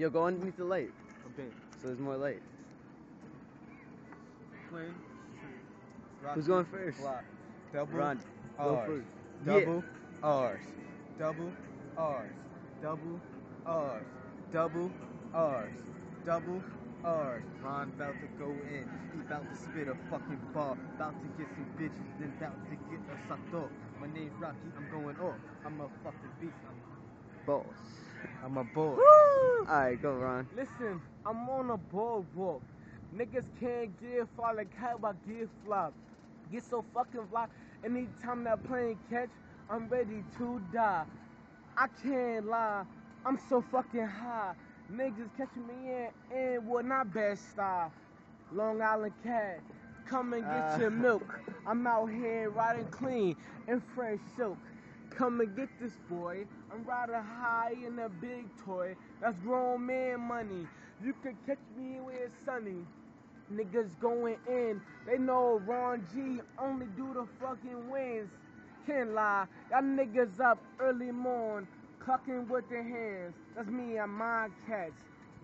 Yo, go underneath the light Okay. so there's more light. Quinn. Who's going first? Block. Double go R's. first. Double R's. Double R's. Double R's. Double R's. Double R's. Ron about to go in. He about to spit a fucking bar. About to get some bitches. Then about to get a sucked off. My name's Rocky. I'm going off. I'm a fucking beast. I'm, Boss. I'm a boy. Alright, go Ron. Listen, I'm on a boardwalk. Niggas can't get fly like how I get flop. Get so fucking fly. Anytime that plane catch, I'm ready to die. I can't lie. I'm so fucking high. Niggas catching me in, in well, not best style. Long Island cat, come and get Ah. your milk. I'm out here riding clean in fresh silk. Come and get this boy. I'm riding high in a big toy. That's grown man money. You can catch me where it's sunny. Niggas going in. They know Ron G only do the fucking wins. Can't lie. Y'all niggas up early morn. Clucking with their hands. That's me and my cats.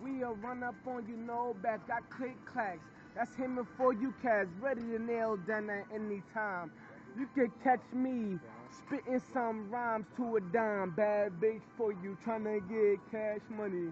We'll run up on you, no back. Got click clacks. That's him for you cats. Ready to nail down at any time. You can catch me spitting some rhymes to a dime. Bad bitch for you, trying to get cash money.